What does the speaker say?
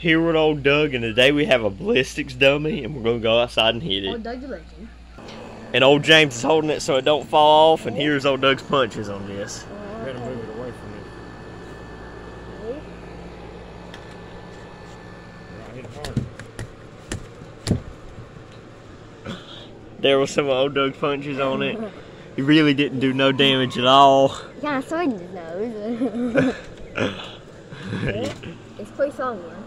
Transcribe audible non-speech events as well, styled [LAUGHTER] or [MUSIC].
here with old Doug, and today we have a ballistics dummy, and we're gonna go outside and hit it. Old Doug's legend. And old James is holding it so it don't fall off, and here's old Doug's punches on this. Gotta move it away from me. There was some old Doug punches on it. He really didn't do no damage at all. Yeah, I saw his nose. [LAUGHS] [LAUGHS] it's pretty solid.